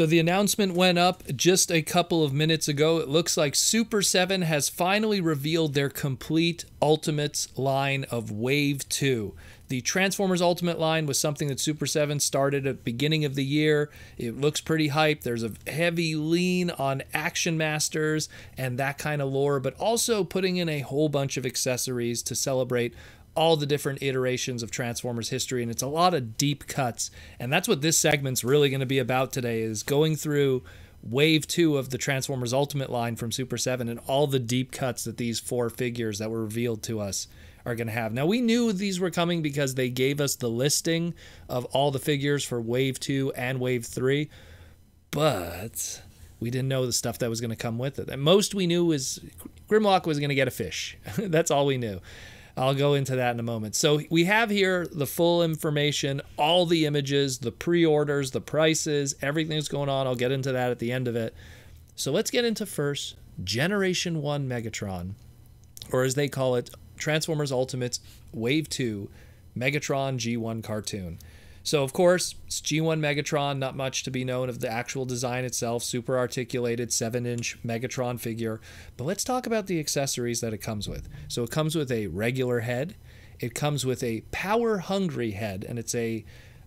So the announcement went up just a couple of minutes ago. It looks like Super 7 has finally revealed their complete Ultimates line of Wave 2. The Transformers Ultimate line was something that Super 7 started at beginning of the year. It looks pretty hype. There's a heavy lean on Action Masters and that kind of lore, but also putting in a whole bunch of accessories to celebrate all the different iterations of Transformers history and it's a lot of deep cuts. And that's what this segment's really going to be about today is going through wave 2 of the Transformers Ultimate line from Super 7 and all the deep cuts that these four figures that were revealed to us are going to have. Now we knew these were coming because they gave us the listing of all the figures for wave 2 and wave 3, but we didn't know the stuff that was going to come with it. Most we knew was Grimlock was going to get a fish. That's all we knew. I'll go into that in a moment. So we have here the full information, all the images, the pre-orders, the prices, everything that's going on. I'll get into that at the end of it. So let's get into first Generation 1 Megatron, or as they call it, Transformers Ultimates Wave 2 Megatron G1 cartoon. So, of course, it's G1 Megatron, not much to be known of the actual design itself, super articulated 7 inch Megatron figure. But let's talk about the accessories that it comes with. So, it comes with a regular head, it comes with a power hungry head, and it's a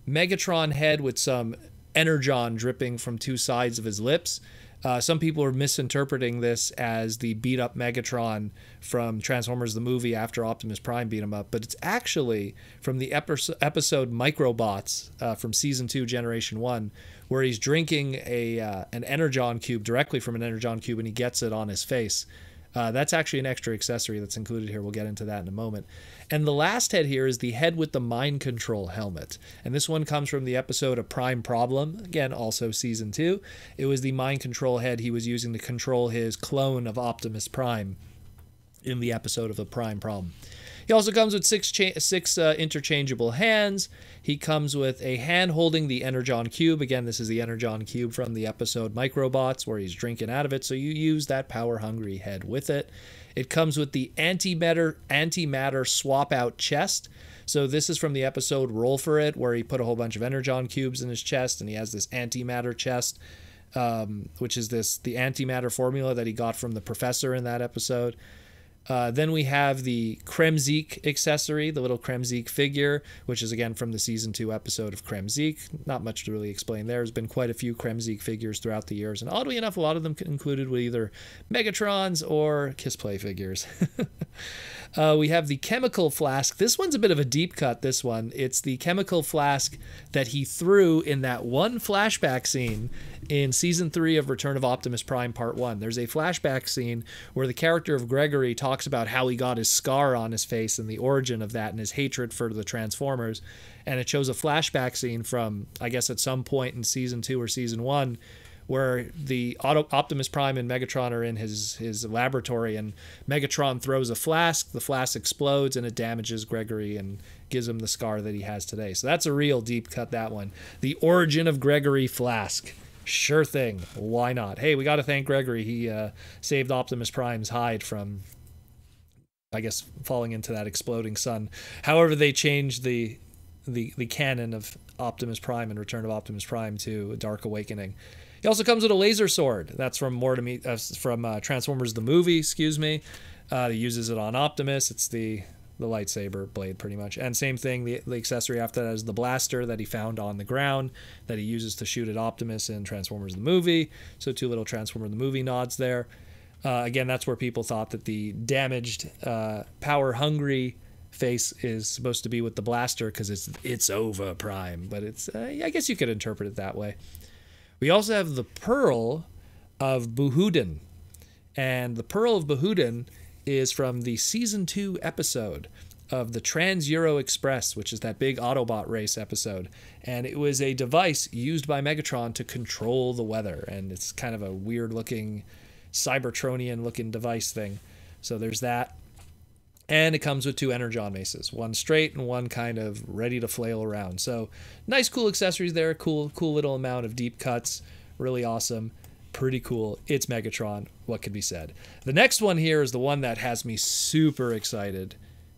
Megatron head with some energon dripping from two sides of his lips. Uh, some people are misinterpreting this as the beat up Megatron from Transformers the movie after Optimus Prime beat him up, but it's actually from the episode Microbots uh, from season two, Generation One, where he's drinking a uh, an Energon cube directly from an Energon cube and he gets it on his face. Uh, that's actually an extra accessory that's included here. We'll get into that in a moment. And the last head here is the head with the mind control helmet. And this one comes from the episode of Prime Problem, again, also season two. It was the mind control head he was using to control his clone of Optimus Prime in the episode of the Prime Problem. He also comes with six six uh, interchangeable hands. He comes with a hand holding the Energon cube. Again, this is the Energon cube from the episode Microbots, where he's drinking out of it. So you use that power hungry head with it. It comes with the antimatter antimatter swap out chest. So this is from the episode Roll for It, where he put a whole bunch of Energon cubes in his chest, and he has this antimatter chest, um, which is this the antimatter formula that he got from the professor in that episode. Uh, then we have the Kremzeek accessory, the little Kremzeek figure, which is again from the season two episode of Kremzeek. Not much to really explain there. There's been quite a few Kremzeek figures throughout the years, and oddly enough, a lot of them included with either Megatrons or Kissplay figures. uh, we have the chemical flask. This one's a bit of a deep cut. This one, it's the chemical flask that he threw in that one flashback scene in season three of Return of Optimus Prime Part One. There's a flashback scene where the character of Gregory talks about how he got his scar on his face and the origin of that and his hatred for the Transformers. And it shows a flashback scene from, I guess, at some point in season two or season one, where the Auto, Optimus Prime and Megatron are in his his laboratory, and Megatron throws a flask. The flask explodes and it damages Gregory and gives him the scar that he has today. So that's a real deep cut. That one, the origin of Gregory Flask. Sure thing. Why not? Hey, we got to thank Gregory. He uh, saved Optimus Prime's hide from, I guess, falling into that exploding sun. However, they changed the the the canon of Optimus Prime and Return of Optimus Prime to Dark Awakening. He also comes with a laser sword. That's from more to me uh, from uh, Transformers the movie. Excuse me. Uh, he uses it on Optimus. It's the the lightsaber blade pretty much. And same thing the, the accessory after that is the blaster that he found on the ground that he uses to shoot at optimus in transformers the movie. So two little transformer the movie nods there. Uh, again that's where people thought that the damaged uh, power hungry face is supposed to be with the blaster because it's it's over prime. But it's uh, i guess you could interpret it that way. We also have the pearl of Bahoudin and the pearl of Bahoudin is from the season two episode of the Trans Euro Express, which is that big Autobot race episode. And it was a device used by Megatron to control the weather. And it's kind of a weird looking, Cybertronian looking device thing. So there's that. And it comes with two Energon maces, one straight and one kind of ready to flail around. So nice, cool accessories there. Cool, cool little amount of deep cuts. Really awesome pretty cool. It's Megatron. What could be said? The next one here is the one that has me super excited,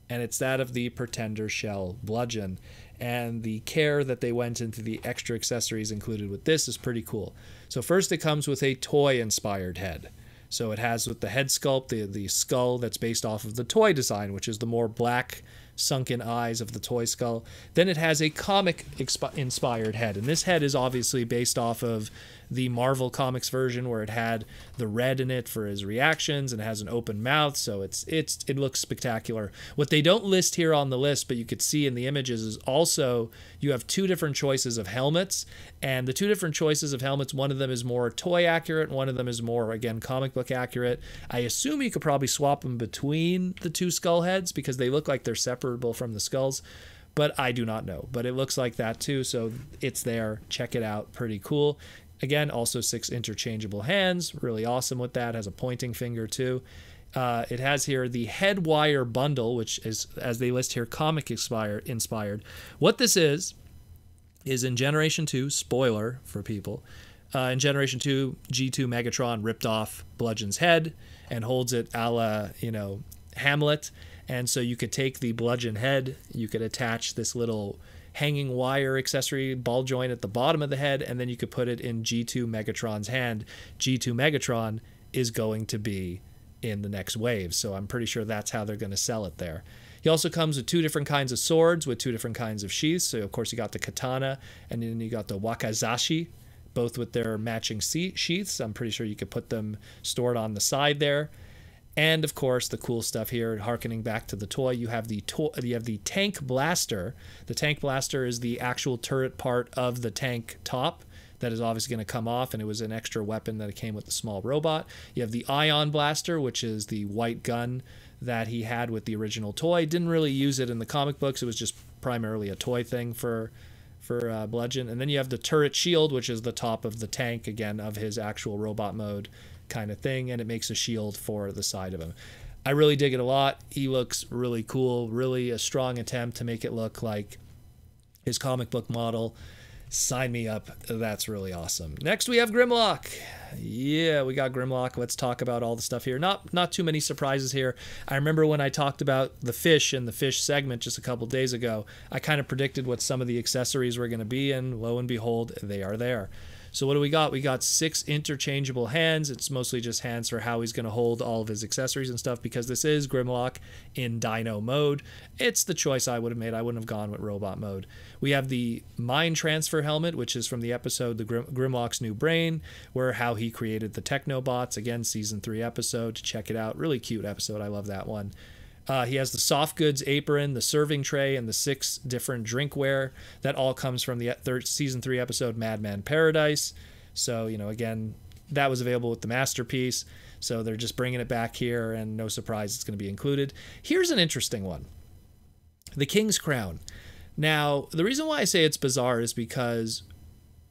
and it's that of the Pretender Shell Bludgeon. and the care that they went into the extra accessories included with this is pretty cool. So first it comes with a toy inspired head. So it has with the head sculpt, the, the skull that's based off of the toy design, which is the more black sunken eyes of the toy skull. Then it has a comic inspired head. And this head is obviously based off of the Marvel Comics version where it had the red in it for his reactions and it has an open mouth, so it's it's it looks spectacular. What they don't list here on the list, but you could see in the images is also you have two different choices of helmets, and the two different choices of helmets, one of them is more toy accurate, one of them is more again comic book accurate. I assume you could probably swap them between the two skull heads because they look like they're separable from the skulls but I do not know. But it looks like that too, so it's there. Check it out, pretty cool. Again, also six interchangeable hands, really awesome with that. Has a pointing finger too. Uh, it has here the Headwire bundle, which is, as they list here, comic inspired. What this is, is in Generation 2, spoiler for people, uh, in Generation 2, G2 Megatron ripped off Bludgeon's head and holds it a la, you know, Hamlet. And so you could take the Bludgeon head, you could attach this little hanging wire accessory ball joint at the bottom of the head, and then you could put it in G2 Megatron's hand. G2 Megatron is going to be in the next wave, so I'm pretty sure that's how they're going to sell it there. He also comes with two different kinds of swords with two different kinds of sheaths. So of course you got the katana, and then you got the wakizashi, both with their matching sheaths. I'm pretty sure you could put them stored on the side there. And of course, the cool stuff here, harkening back to the toy, you have the to- you have the tank blaster. The tank blaster is the actual turret part of the tank top that is obviously going to come off, and it was an extra weapon that came with the small robot. You have the ion blaster, which is the white gun that he had with the original toy. Didn't really use it in the comic books. It was just primarily a toy thing for for uh, Bludgeon. And then you have the turret shield, which is the top of the tank again of his actual robot mode kind of thing, and it makes a shield for the side of him. I really dig it a lot. He looks really cool, really a strong attempt to make it look like his comic book model. Sign me up. That's really awesome. Next we have Grimlock. Yeah, we got Grimlock. Let's talk about all the stuff here. Not not too many surprises here. I remember when I talked about the fish in the fish segment just a couple days ago, I kind of predicted what some of the accessories were going to be and lo and behold, they are there. So what do we got? We got six interchangeable hands. It's mostly just hands for how he's going to hold all of his accessories and stuff because this is Grimlock in Dino mode. It's the choice I would have made. I wouldn't have gone with robot mode. We have the mind transfer helmet, which is from the episode The Grim- Grimlock's New Brain, where how he created the Technobots. Again, season three episode. Check it out. Really cute episode. I love that one. Uh, he has the soft goods apron, the serving tray, and the six different drinkware. That all comes from the third season three episode Madman Paradise. So you know, again, that was available with the masterpiece. So they're just bringing it back here, and no surprise, it's going to be included. Here's an interesting one: the King's Crown. Now, the reason why I say it's bizarre is because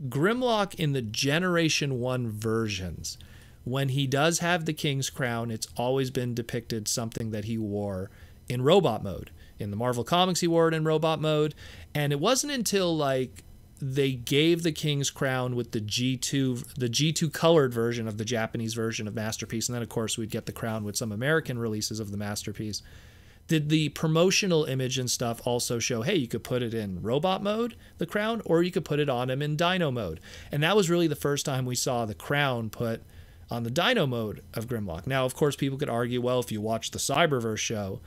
Grimlock in the Generation One versions when he does have the king's crown, it's always been depicted something that he wore in robot mode. In the Marvel comics, he wore it in robot mode, and it wasn't until like they gave the king's crown with the G2 the G2 colored version of the Japanese version of Masterpiece and then of course we'd get the crown with some American releases of the Masterpiece. Did the promotional image and stuff also show hey you could put it in robot mode the crown or you could put it on him in dino mode. And that was really the first time we saw the crown put on the Dino mode of Grimlock. Now, of course, people could argue, well, if you watch the Cyberverse show,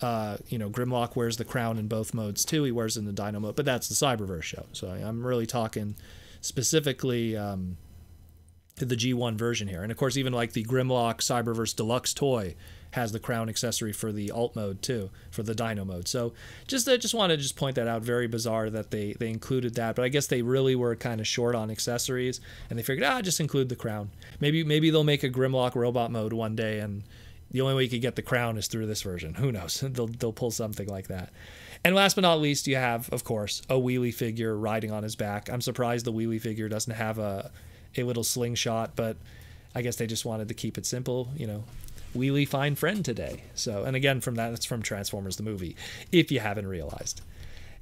uh, you know, Grimlock wears the crown in both modes too. He wears in the Dino mode, but that's the Cyberverse show. So I'm really talking specifically um, to the G1 version here. And of course, even like the Grimlock Cyberverse Deluxe toy has the crown accessory for the alt mode too, for the Dino mode. So just I just wanted to just point that out. Very bizarre that they they included that, but I guess they really were kind of short on accessories, and they figured ah just include the crown. Maybe maybe they'll make a Grimlock robot mode one day, and the only way you could get the crown is through this version. Who knows? they'll they'll pull something like that. And last but not least, you have, of course, a wheelie figure riding on his back. I'm surprised the wheelie figure doesn't have a a little slingshot, but I guess they just wanted to keep it simple. You know, wheelie fine friend today. So, and again, from that, that's from Transformers the movie, if you haven't realized.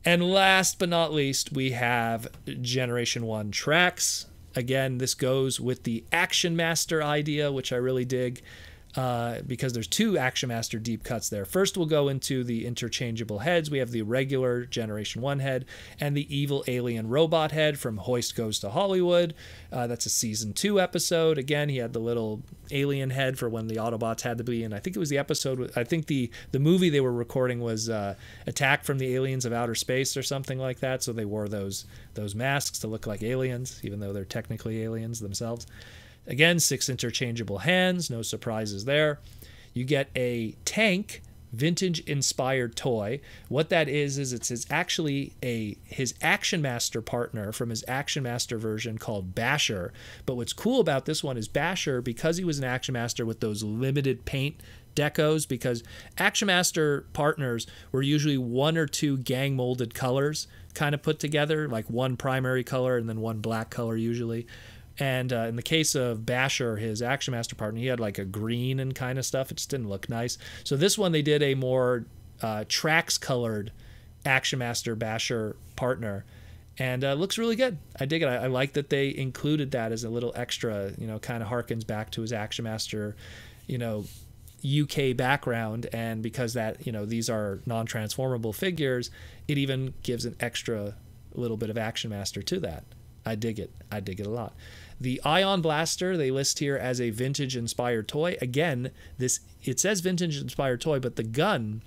And last but not least, we have Generation 1 tracks. Again, this goes with the Action Master idea, which I really dig. Uh, because there's two Action Master deep cuts there. First, we'll go into the interchangeable heads. We have the regular Generation 1 head and the evil alien robot head from Hoist Goes to Hollywood. Uh, that's a season 2 episode. Again, he had the little alien head for when the Autobots had to be in. I think it was the episode, I think the, the movie they were recording was uh, Attack from the Aliens of Outer Space or something like that. So they wore those, those masks to look like aliens, even though they're technically aliens themselves. Again, six interchangeable hands, no surprises there. You get a tank vintage inspired toy. What that is is it's his actually a his Action Master partner from his Action Master version called Basher. But what's cool about this one is Basher because he was an Action Master with those limited paint decos because Action Master partners were usually one or two gang molded colors kind of put together, like one primary color and then one black color usually. And uh, in the case of Basher, his Action Master partner, he had like a green and kind of stuff. It just didn't look nice. So this one, they did a more uh, tracks colored Action Master Basher partner. And uh, looks really good. I dig it. I, I, like that they included that as a little extra, you know, kind of harkens back to his Action Master, you know, UK background. And because that, you know, these are non transformable figures, it even gives an extra little bit of Action Master to that. I dig it. I dig it a lot. The Ion Blaster they list here as a vintage inspired toy. Again, this it says vintage inspired toy, but the gun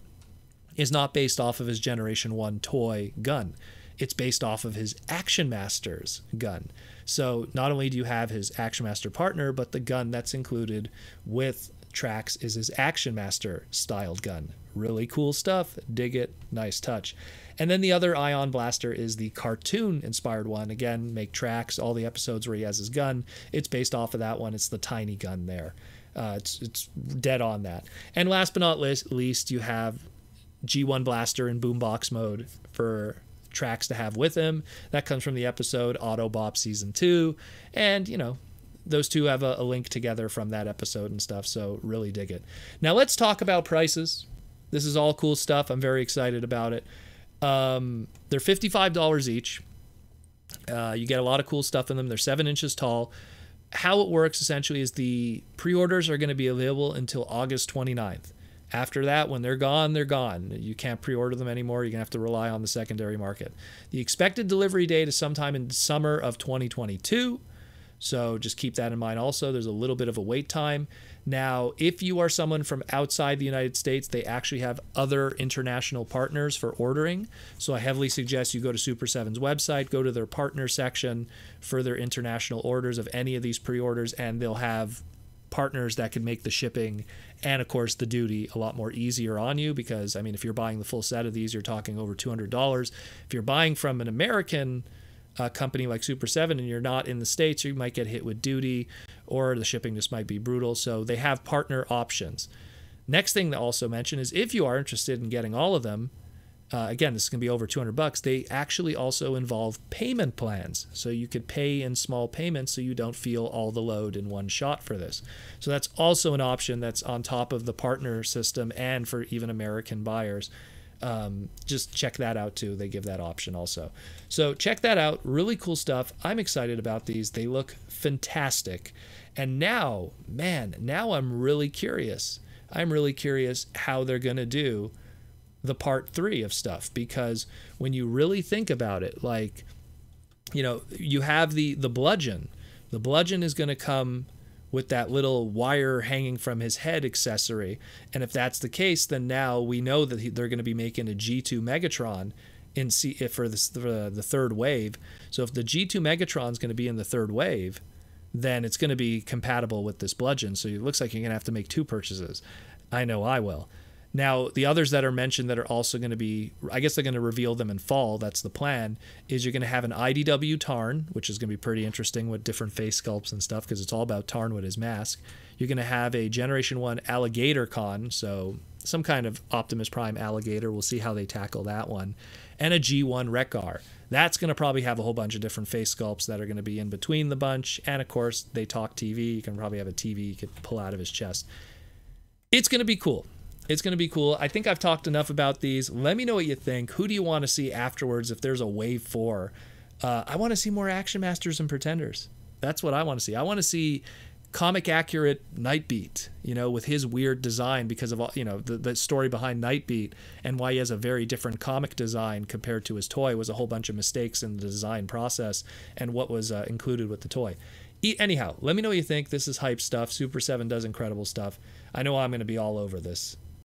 is not based off of his Generation 1 toy gun. It's based off of his Action Master's gun. So not only do you have his Action Master partner, but the gun that's included with Tracks is his Action Master styled gun. Really cool stuff. Dig it. Nice touch. And then the other Ion Blaster is the cartoon inspired one. Again, make tracks, all the episodes where he has his gun. It's based off of that one. It's the tiny gun there. Uh, it's, it's dead on that. And last but not least, you have G1 Blaster in boombox mode for tracks to have with him. That comes from the episode Autobop Season 2. And, you know, those two have a, a, link together from that episode and stuff. So really dig it. Now let's talk about prices. This is all cool stuff. I'm very excited about it. Um, they're $55 each. Uh, you get a lot of cool stuff in them. They're seven inches tall. How it works essentially is the pre orders are going to be available until August 29th. After that, when they're gone, they're gone. You can't pre order them anymore. You're going to have to rely on the secondary market. The expected delivery date is sometime in summer of 2022. So just keep that in mind also. There's a little bit of a wait time. Now, if you are someone from outside the United States, they actually have other international partners for ordering. So I heavily suggest you go to Super 7's website, go to their partner section for their international orders of any of these pre orders, and they'll have partners that can make the shipping and of course the duty a lot more easier on you because I mean if you're buying the full set of these you're talking over $200 if you're buying from an American a company like Super 7 and you're not in the States, you might get hit with duty or the shipping just might be brutal. So they have partner options. Next thing to also mention is if you are interested in getting all of them, uh, again, this is going to be over 200 bucks. They actually also involve payment plans. So you could pay in small payments so you don't feel all the load in one shot for this. So that's also an option that's on top of the partner system and for even American buyers um, just check that out too. They give that option also. So check that out. Really cool stuff. I'm excited about these. They look fantastic. And now, man, now I'm really curious. I'm really curious how they're going to do the part three of stuff because when you really think about it, like, you know, you have the the bludgeon. The bludgeon is going to come with that little wire hanging from his head accessory. And if that's the case, then now we know that he, they're going to be making a G2 Megatron in C, for, for the third wave. So if the G2 Megatron is going to be in the third wave, then it's going to be compatible with this bludgeon. So it looks like you're going to have to make two purchases. I know I will. Now, the others that are mentioned that are also going to be, I guess they're going to reveal them in fall. That's the plan. Is you're going to have an IDW Tarn, which is going to be pretty interesting with different face sculpts and stuff because it's all about Tarn with his mask. You're going to have a Generation 1 Alligaticon, so some kind of Optimus Prime alligator. We'll see how they tackle that one. And a G1 Wreck-Gar. That's going to probably have a whole bunch of different face sculpts that are going to be in between the bunch. And of course, they talk TV. You can probably have a TV you could pull out of his chest. It's going to be cool. It's going to be cool. I think I've talked enough about these. Let me know what you think. Who do you want to see afterwards if there's a wave four? Uh, I want to see more Action Masters and Pretenders. That's what I want to see. I want to see comic accurate Nightbeat, you know, with his weird design because of all, you know, the, the story behind Nightbeat and why he has a very different comic design compared to his toy was a whole bunch of mistakes in the design process and what was uh, included with the toy. E- anyhow, let me know what you think. This is hype stuff. Super 7 does incredible stuff. I know I'm going to be all over this.